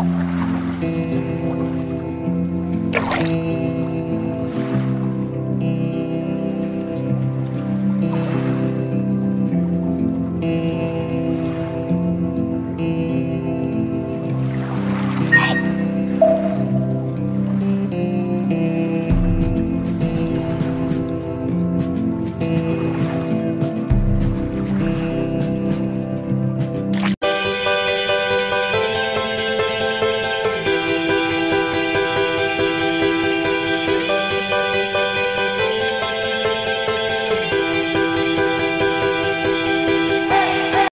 Ow!